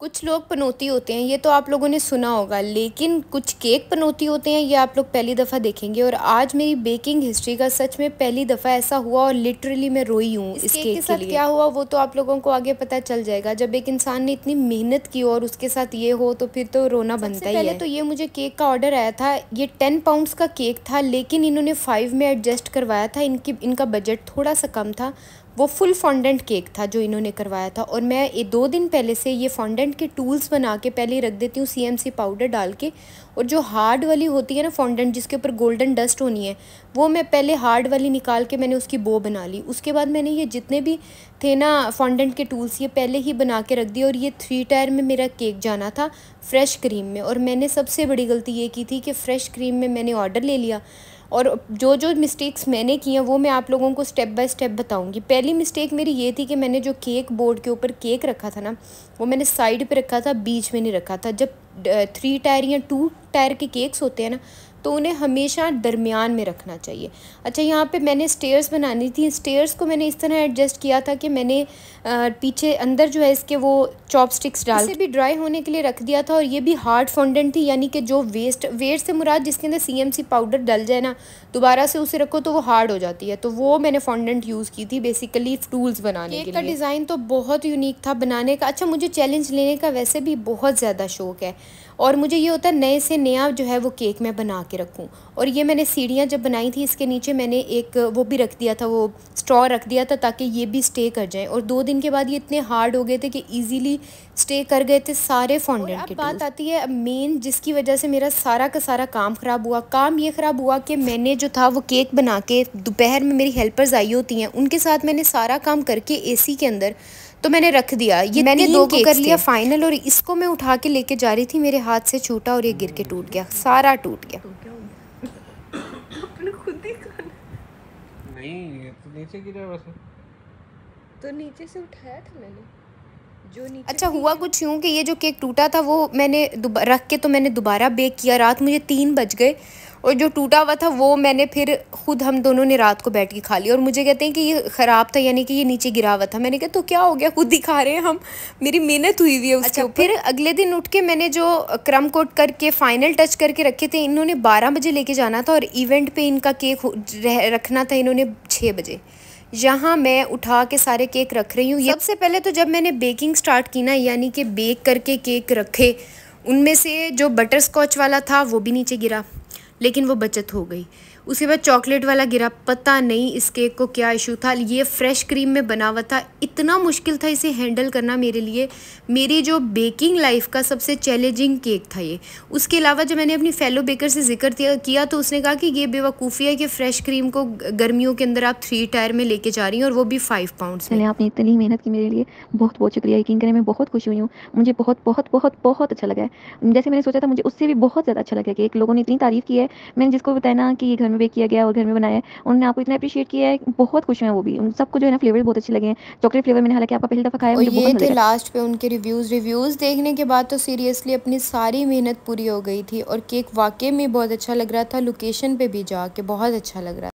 कुछ लोग पनौती होते हैं ये तो आप लोगों ने सुना होगा लेकिन कुछ केक पनौती होते हैं ये आप लोग पहली दफ़ा देखेंगे। और आज मेरी बेकिंग हिस्ट्री का सच में पहली दफ़ा ऐसा हुआ और लिटरली मैं रोई हूँ इस, इस केक, केक के साथ क्या हुआ वो तो आप लोगों को आगे पता चल जाएगा। जब एक इंसान ने इतनी मेहनत की और उसके साथ ये हो तो फिर तो रोना बनता ही है। तो ये मुझे केक का ऑर्डर आया था ये टेन पाउंड्स का केक था लेकिन इन्होंने फाइव में एडजस्ट करवाया था इनकी इनका बजट थोड़ा सा कम था। वो फुल फॉन्डेंट केक था जो इन्होंने करवाया था और मैं ये दो दिन पहले से ये फॉन्डेंट के टूल्स बना के पहले रख देती हूँ सीएमसी पाउडर डाल के। और जो हार्ड वाली होती है ना फॉन्डेंट जिसके ऊपर गोल्डन डस्ट होनी है, वो मैं पहले हार्ड वाली निकाल के मैंने उसकी बो बना ली। उसके बाद मैंने ये जितने भी थे ना फॉन्डेंट के टूल्स ये पहले ही बना के रख दिए और ये थ्री टायर में मेरा केक जाना था फ्रेश क्रीम में। और मैंने सबसे बड़ी गलती ये की थी कि फ़्रेश क्रीम में मैंने ऑर्डर ले लिया। और जो जो मिस्टेक्स मैंने की हैं, वो मैं आप लोगों को स्टेप बाय स्टेप बताऊँगी। पहली मिस्टेक मेरी ये थी कि मैंने जो केक बोर्ड के ऊपर केक रखा था ना, वो मैंने साइड पे रखा था, बीच में नहीं रखा था। जब थ्री टायर या टू टायर के केक्स होते हैं ना तो उन्हें हमेशा दरमियान में रखना चाहिए। अच्छा यहाँ पे मैंने स्टेयर्स बनानी थी। स्टेयर्स को मैंने इस तरह एडजस्ट किया था कि मैंने पीछे अंदर जो है इसके वो चॉप स्टिक्स डाल भी ड्राई होने के लिए रख दिया था और ये भी हार्ड फॉन्डेंट थी यानी कि जो वेस्ट वेस्ट से मुराद जिसके अंदर सीएमसी पाउडर डल जाए ना दोबारा से उसे रखो तो वो हार्ड हो जाती है। तो वो मैंने फॉन्डेंट यूज़ की थी बेसिकली टूल्स बनाने के का डिज़ाइन तो बहुत यूनिक था बनाने का। अच्छा मुझे चैलेंज लेने का वैसे भी बहुत ज़्यादा शौक है। और मुझे ये होता है नए से नया जो है वो केक मैं बना के रखूँ। और ये मैंने सीढ़ियाँ जब बनाई थी इसके नीचे मैंने एक वो भी रख दिया था वो स्ट्रॉ रख दिया था ताकि ये भी स्टे कर जाए। और दो दिन के बाद ये इतने हार्ड हो गए थे कि ईजिली स्टे कर गए थे सारे फॉन्डेंट की बात आती है मेन जिसकी वजह से मेरा सारा का सारा काम ख़राब हुआ काम ये ख़राब हुआ कि मैंने जो था वो केक बना के दोपहर में मेरी हेल्पर्स आई होती हैं उनके साथ मैंने सारा काम करके एसी के अंदर तो मैंने रख दिया। ये मैंने दो को कर लिया फाइनल और इसको मैं उठा के लेके जा रही थी मेरे हाथ से छूटा और ये गिर के टूट गया। सारा टूट गया। नहीं तो नीचे गिरा वैसे तो नीचे से उठाया था मैंने। जो नीचे अच्छा हुआ कुछ यूँ कि ये जो केक टूटा था वो मैंने रख के तो मैंने दोबारा बेक किया। रात मुझे तीन बज गए। और जो टूटा हुआ था वो मैंने फिर खुद हम दोनों ने रात को बैठ के खा लिया। और मुझे कहते हैं कि ये ख़राब था यानी कि ये नीचे गिरा हुआ था। मैंने कहा तो क्या हो गया? खुद ही खा रहे हैं हम। मेरी मेहनत हुई हुई है उसके अच्छा, फिर अगले दिन उठ के मैंने जो क्रम कोट करके फाइनल टच करके रखे थे इन्होंने बारह बजे लेके जाना था और इवेंट पर इनका केक रखना था इन्होंने छः बजे। यहाँ मैं उठा के सारे केक रख रही हूँ। सबसे पहले तो जब मैंने बेकिंग स्टार्ट की ना यानी कि बेक करके केक रखे उनमें से जो बटर स्कॉच वाला था वो भी नीचे गिरा। लेकिन वो बचत हो गई। उसके बाद चॉकलेट वाला गिरा, पता नहीं इस केक को क्या इशू था। ये फ्रेश क्रीम में बना हुआ था। इतना मुश्किल था इसे हैंडल करना मेरे लिए। मेरी जो बेकिंग लाइफ का सबसे चैलेंजिंग केक था ये। उसके अलावा जब मैंने अपनी फेलो बेकर से ज़िक्र किया तो उसने कहा कि ये बेवकूफ़ी है कि फ़्रेश क्रीम को गर्मियों के अंदर आप थ्री टायर में लेके जा रही हैं और वो भी फाइव पाउंड्स में। आपने इतनी मेहनत की मेरे लिए। बहुत बहुत शुक्रिया। यकीन करें, मैं बहुत खुश हुई हूँ। मुझे बहुत बहुत बहुत बहुत अच्छा लगा है। जैसे मैंने सोचा था, मुझे उससे भी बहुत ज़्यादा अच्छा लगा कि लोगों ने इतनी तारीफ़ की है। मैंने जिसको बताया ना कि ये घर में बेक किया गया और घर में बनाया है उन्होंने आपको इतना अप्रिशिएट किया है बहुत खुश हैं वो भी। उन सबको जो है ना फ्लेवर बहुत अच्छे लगे हैं। चॉकलेट फ्लेवर मैंने हालाँकि आपका पहली दफ़ा खाया मुझे ये थे लास्ट पे उनके रिव्यूज़ रिव्यूज़ देखने के बाद तो सीरियसली अपनी सारी मेहनत पूरी हो गई थी और केक वाकई में बहुत अच्छा लग रहा था लोकेशन पे भी जाके बहुत अच्छा लग रहा